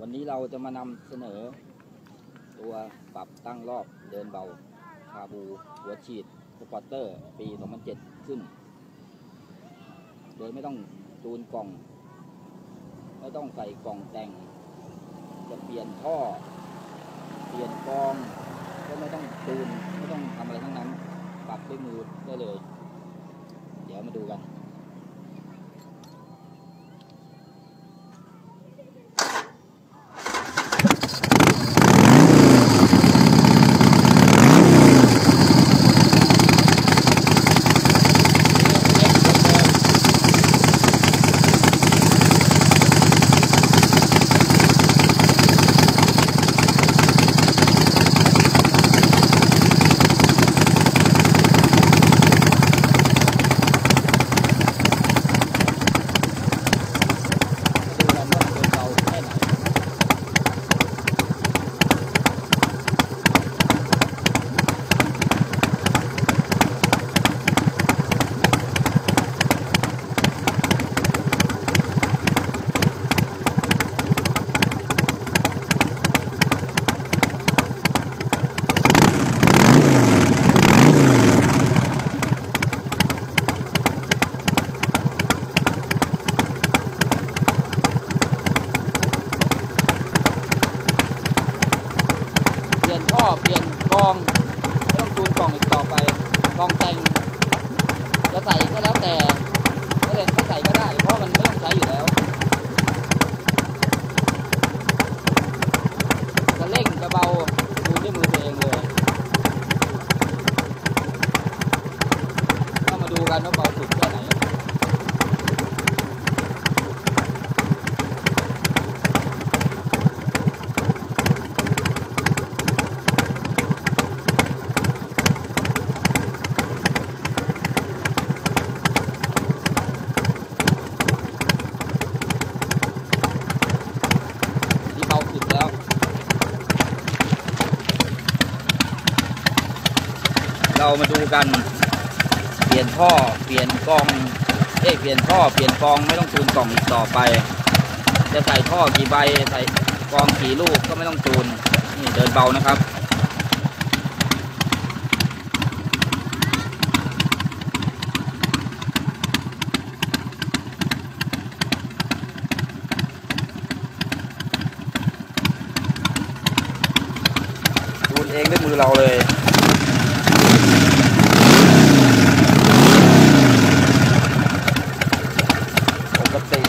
วันนี้เราจะมานำเสนอ ตัวปรับตั้งรอบเดินเบาคาบูหัวฉีดสปอร์เตอร์ ปี2007ขึ้น โดยไม่ต้องจูนกล่อง ไม่ต้องใส่กล่องแต่ง จะเปลี่ยนท่อ เปลี่ยนกรอง ก็ไม่ต้องจูน ไม่ต้องทำอะไรทั้งนั้น ปรับด้วยมือได้เลย เดี๋ยวมาดูกัน ดูกันว่าเดินเบาแค่ไหน เปลี่ยนท่อเปลี่ยน กองไม่ต้องจูนกล่องอีกต่อไปกล่องแต่งจะใส่ก็แล้วแต่ไม่ได้ไม่ใส่ก็ได้ เพราะมันไม่ต้องใช้อยู่แล้วจะเร่งจะเบาดูด้วยมือตัวเองเลยต้องมาดูกันว่าเบาสุดแค่ไหน ที่เบาสุดแล้ว เรามาดูกัน เปลี่ยนท่อเปลี่ยนกองเอ้ยเปลี่ยนท่อเปลี่ยนกองไม่ต้องจูนกล่องอีกต่อไป จะใส่ท่อกี่ใบใส่กองกี่ลูกก็ไม่ต้องจูนนี่เดินเบานะครับจูนเองด้วยมือเราเลย ปกติ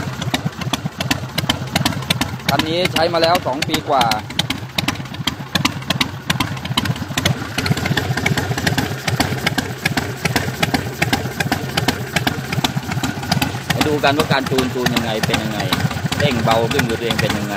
คันนี้ใช้มาแล้วสองปีกว่ามาดูกันว่าการจูนจูนยังไงเป็นยังไงเร่งเบาขึ้นหรือตัวเองเป็นยังไง